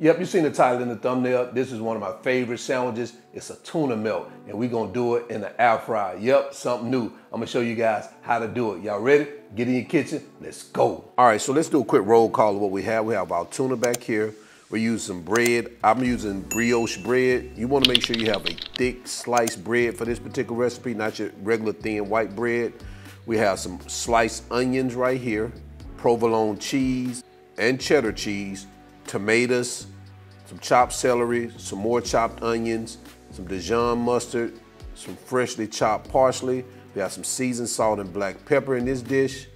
Yep, you've seen the title in the thumbnail. This is one of my favorite sandwiches. It's a tuna melt, and we're gonna do it in the air fryer. Yep, something new. I'm gonna show you guys how to do it. Y'all ready? Get in your kitchen, let's go. All right, so let's do a quick roll call of what we have. We have our tuna back here. We use some bread. I'm using brioche bread. You wanna make sure you have a thick sliced bread for this particular recipe, not your regular thin white bread. We have some sliced onions right here, provolone cheese and cheddar cheese, tomatoes, some chopped celery, some more chopped onions, some Dijon mustard, some freshly chopped parsley. We have some seasoned salt and black pepper in this dish,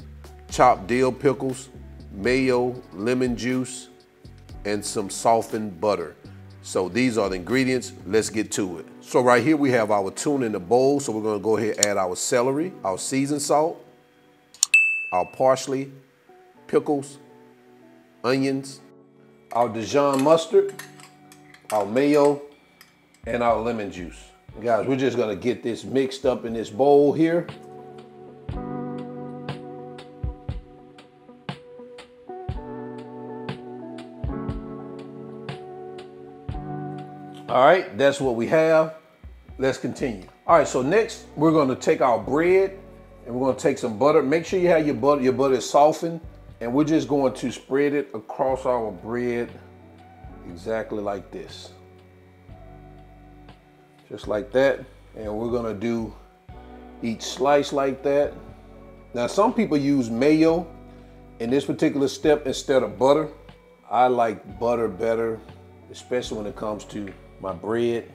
chopped dill pickles, mayo, lemon juice, and some softened butter. So these are the ingredients, let's get to it. So right here we have our tuna in the bowl, so we're gonna go ahead and add our celery, our seasoned salt, our parsley, pickles, onions, our Dijon mustard, our mayo, and our lemon juice. Guys, we're just gonna get this mixed up in this bowl here. All right, that's what we have. Let's continue. All right, so next we're gonna take our bread and we're gonna take some butter. Make sure you have your butter, your butter is softened and we're just going to spread it across our bread exactly like this. Just like that. And we're gonna do each slice like that. Now some people use mayo in this particular step instead of butter. I like butter better, especially when it comes to my bread.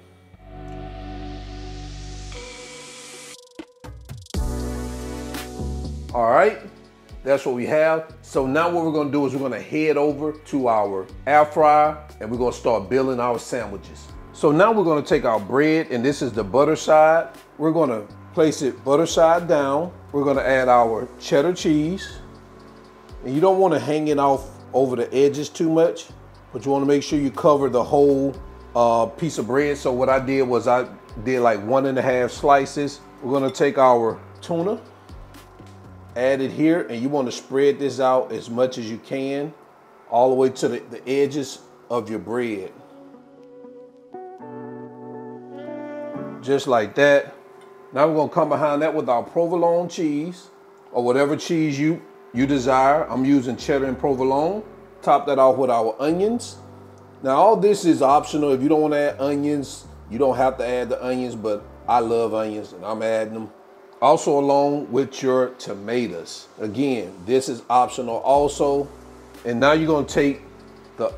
All right, that's what we have. So now what we're gonna do is we're gonna head over to our air fryer and we're gonna start building our sandwiches. So now we're gonna take our bread and this is the butter side. We're gonna place it butter side down. We're gonna add our cheddar cheese. And you don't wanna hang it off over the edges too much, but you wanna make sure you cover the whole uh, piece of bread. So what I did was I did like one and a half slices. We're gonna take our tuna add it here and you want to spread this out as much as you can all the way to the, the edges of your bread. Just like that. Now we're gonna come behind that with our provolone cheese or whatever cheese you, you desire. I'm using cheddar and provolone. Top that off with our onions. Now all this is optional. If you don't wanna add onions, you don't have to add the onions, but I love onions and I'm adding them. Also along with your tomatoes. Again, this is optional also. And now you're gonna take the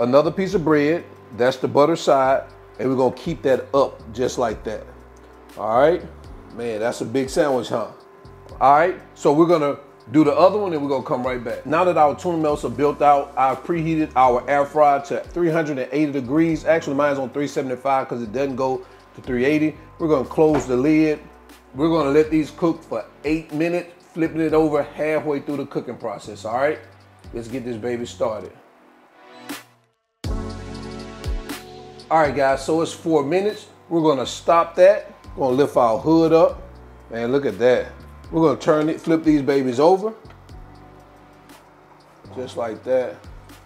another piece of bread, that's the butter side, and we're gonna keep that up just like that. All right, man, that's a big sandwich, huh? All right, so we're gonna do the other one and we're gonna come right back. Now that our tuna melts are built out, I've preheated our air fryer to 380 degrees. Actually, mine's on 375 because it doesn't go to 380. We're gonna close the lid we're gonna let these cook for eight minutes, flipping it over halfway through the cooking process, all right? Let's get this baby started. All right, guys, so it's four minutes. We're gonna stop that. We're gonna lift our hood up. Man, look at that. We're gonna turn it, flip these babies over. Just like that.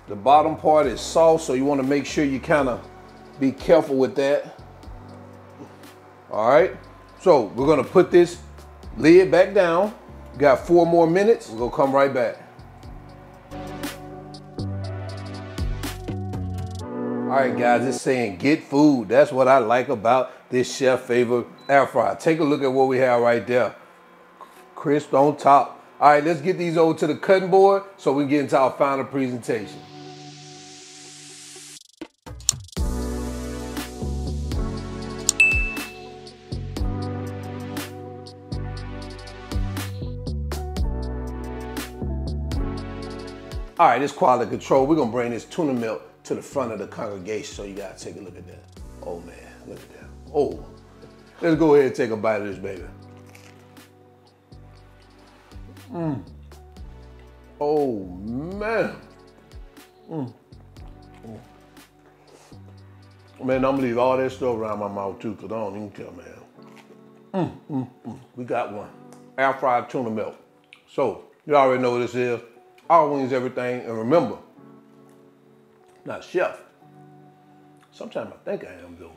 The bottom part is soft, so you wanna make sure you kinda be careful with that. All right. So we're gonna put this lid back down. Got four more minutes. We're gonna come right back. All right, guys, it's saying get food. That's what I like about this chef favorite air fryer. Take a look at what we have right there. Crisp on top. All right, let's get these over to the cutting board so we can get into our final presentation. All right, this quality control. We're gonna bring this tuna melt to the front of the congregation so you gotta take a look at that. Oh man, look at that. Oh, let's go ahead and take a bite of this baby. Mmm. Oh man. Mmm. Man, I'm gonna leave all that stuff around my mouth too, cause I don't even care, man. Mmm, mmm, mmm. We got one. Air fried tuna melt. So, you already know what this is. Wings everything. And remember, Not a chef. Sometimes I think I am though.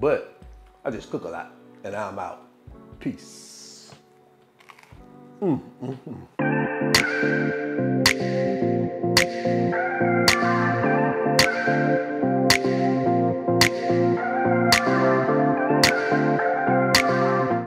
But I just cook a lot and I'm out. Peace. Mm, mm, mm.